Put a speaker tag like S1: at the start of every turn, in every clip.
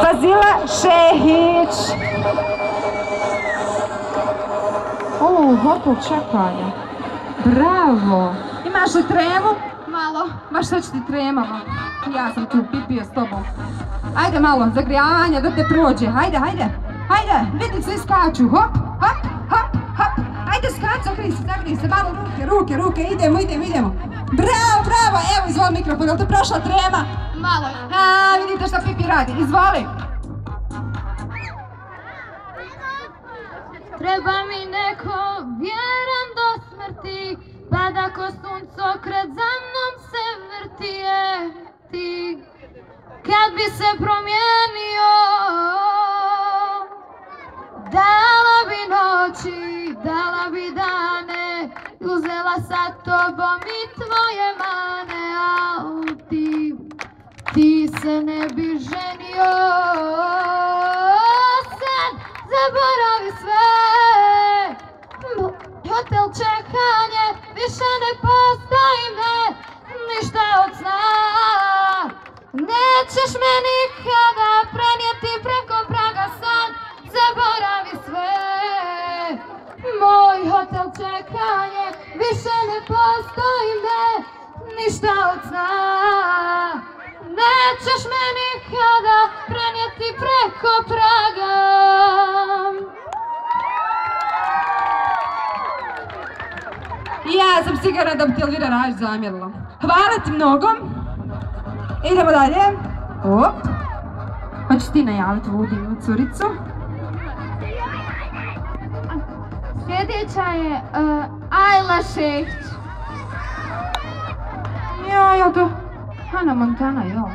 S1: Fazila Šehić. O, hotel čekanja. Bravo. Imaš li tremu?
S2: Malo.
S1: Baš sad će ti tremalo. Ja sam tu pipio s tobom. Ajde malo, zagrijavanje da te prođe. Hajde, hajde. Hajde, vidi svi skaču. Hop, hop, hop, hop. Ajde skač, zagrij se, zagrij se. Malo ruke, ruke, ruke. Idemo, idemo, idemo. Bravo, bravo. Evo, izvoli mikrofon. Jel te prošla trema?
S2: Malo.
S1: A, vidite šta Pipi radi. Izvoli.
S2: Treba mi neko vjeran do smrti, pa da ko suncokret za mnom se vrti je ti. Kad bi se promijenio, dala bi noći, dala bi dane, uzela sa tobom i tvoje mane, a ti, ti se ne bi ženio. Sad zaboravi sve, hotel čekanje, više ne postoji me, ništa od sna. Nećeš me nikada postoji me, ništa od sna. Nećeš me nikada prenijeti preko praga.
S1: Ja sam sigurna da bi ti Elvira Rajić zamjerila. Hvala ti mnogo. Idemo dalje. Op. Hoćeš ti najaviti Vudinu curicu?
S2: Sljedeća je uh, Ajla Šehić.
S1: Ja, to... Hana Montana, jo.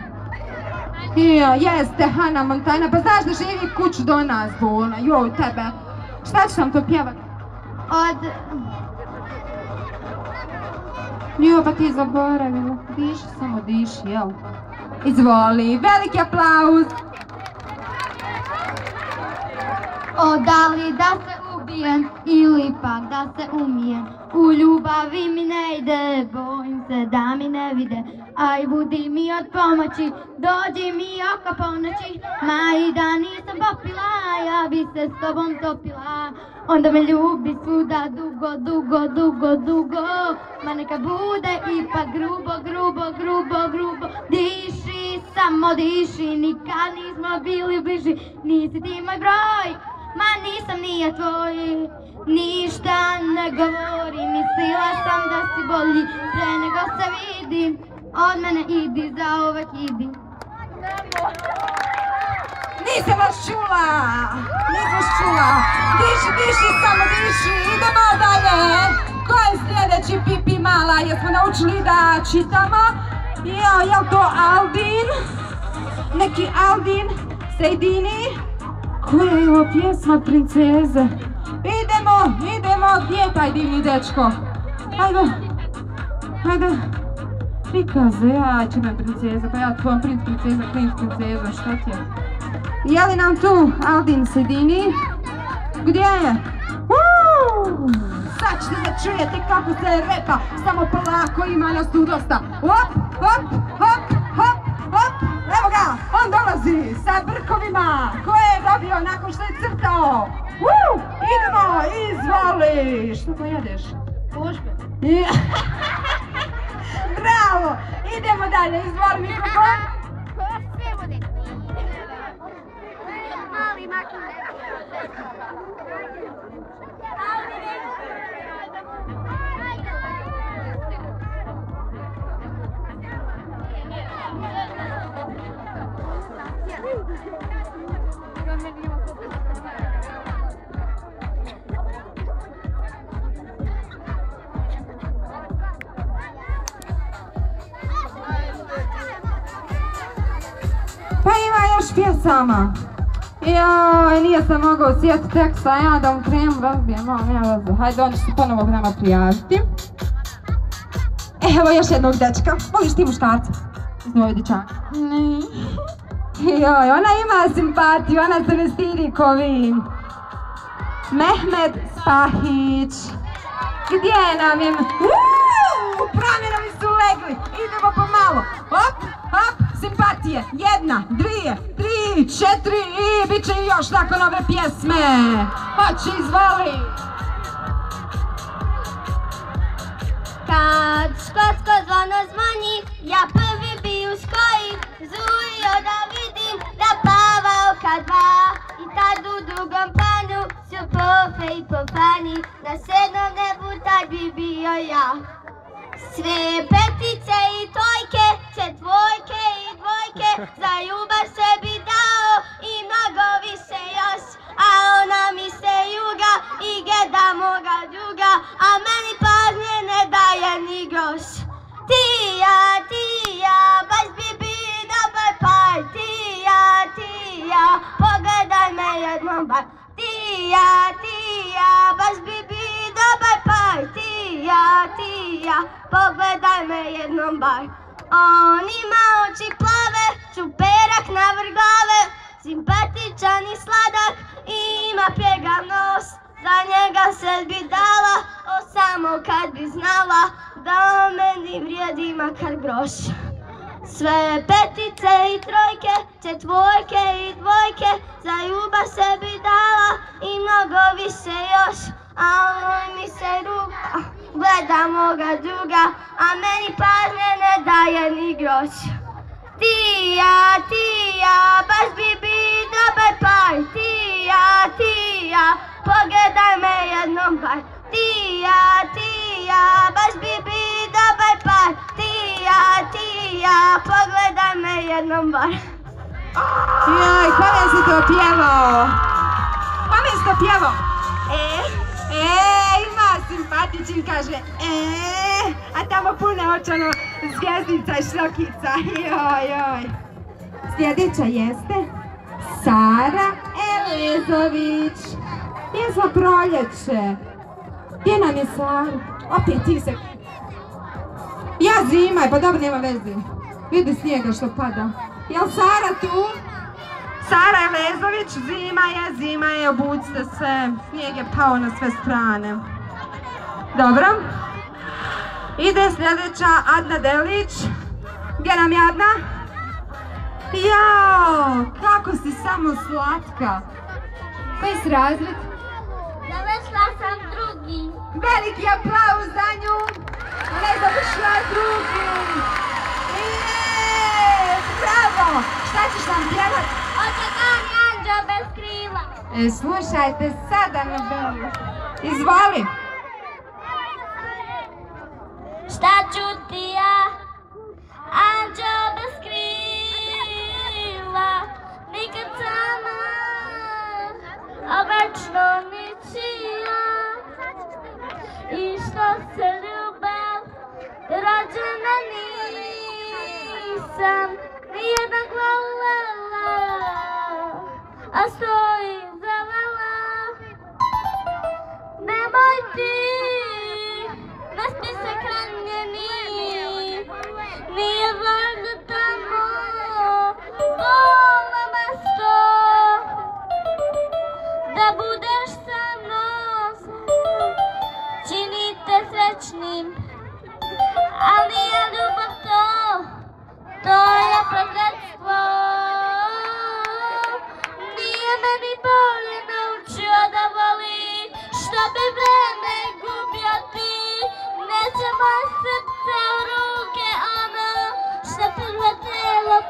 S1: Ja, jeste Hana Montana. Pa znaš da živi kuću do nas, Bona. Joj, tebe. Šta ćeš nam to pjevat?
S2: Od...
S1: Jo, pa ti zaboravila. Diši, samo diši, jel? Izvoli, veliki aplauz.
S2: O, da li da se ubijem ili pak da se umijem U ljubavi mi ne ide, bojim se da mi ne vide. Aj budi mi od pomoći, dođi mi oko ponoći. Ma i da nisam popila, ja bi se s tobom topila. Onda me ljubi svuda dugo, dugo, dugo, dugo. Ma neka bude ipak grubo, grubo, grubo, grubo. Diši, samo diši, nikad nismo bili bliži. Nisi ti moj broj, Ma nisam nije tvoj, ništa ne govori Mislila sam da si bolji, pre nego se vidi Od mene idi, za uvek idi
S1: Nisam vas čula! Nisam vas čula! Diši, diši, samo diši! Idemo dalje! Ko je sljedeći pipi mala? Jesmo naučili da čitamo? Jo, jel to Aldin? Neki Aldin? Sejdini? Koja je ovo pjesma princeze? Idemo, idemo, gdje je taj divni dečko? Ajde, ajde. Prikaze, ja ću me princeza, pa ja tvojom princ princeza, klinc princeza, šta ti je? Je li nam tu Aldin Sedini? Gdje je? Sad ćete da čujete kako se repa, samo polako ima nas tu dosta. Hop, hop, hop, evo ga, on dolazi sa brkovima koje je dobio nakon što je crtao. Uuu, idemo, izvoli, što to jedeš?
S2: Pušbe
S1: Bravo, idemo dalje, izvoli mikrofon.
S2: Mali
S1: Pa ima još pjesama. Joj, nije se mogao sjetiti teksta, ja da mu krenu razbijem, malo nema veze. Hajde, on će se ponovo nama prijaviti. Evo još jednog dečka. Voliš ti muškarca? Iz njoj dječaka. Joj, ona ima simpatiju, ona se ne stidi ko vi. Mehmed Spahić. Gdje nam je... Uuu, pramjenovi su legli. Idemo pomalo. Hop, hop, simpatije. Jedna, dvije, tri, četiri i bit će još tako nove pjesme. Hoće, izvoli.
S3: Kad školsko zvono zvoni, ja prvi bi u škoji Zujio da dva I tad u drugom planu su profe i profani Na sedmom nebu tad bi bio ja. Sve petice i trojke, četvorke i dvojke Za ljubav se bi dao i mnogo više još. A ona mi se juga i gleda moga druga. A meni Ja, ti ja, baš bi bi dobar par Ti ja, ti ja, pogledaj me jednom bar. On ima oči plave, čuperak na vrh glave. Simpatičan i sladak ima pjegav nos. Za njega se bi dala, o samo kad bi znala Da meni vrijedi makar groš Sve petice i trojke, četvorke i dvojke Za ljubav se bi dala i mnogo više još. A on mi se ruga, gleda moga druga A meni pažnje ne daje ni groš. Ti ja, ti ja, baš bi bi dobar par. Ti ja, ti ja, pogledaj me jednom bar. Ti ja, ti ja, baš bi bi dobar par. Ti ja, ti ja, pogledaj me jednom bar
S1: Jaj, kome si to pjevao? Kome si to pjevao?
S3: E,
S1: E, ima simpatičin, kaže, e, a tamo pune očano zvijezdica i šrokica, joj, joj. Sljedeća jeste Sara Elezović. Pjesma Proljeće. Gdje nam je Sara? Opet ti se... Ja zimaj, pa dobro, nema veze. Vidi snijega što pada. Jel Sara tu? Sara Elezović, zima je, zima je, obucite se. Snijeg je pao na sve strane. Dobro. Ide sljedeća Adna Delić. Gdje nam je Adna? Jao, kako si samo slatka. Koji si razred?
S3: završila sam drugi
S1: Veliki aplauz za nju. Ona je završila drugi. Je, bravo. Šta ćeš nam pjevat?
S3: Očekani anđeo bez krila
S1: E, slušajte sada na belu. Izvoli.
S3: Šta ću ti Some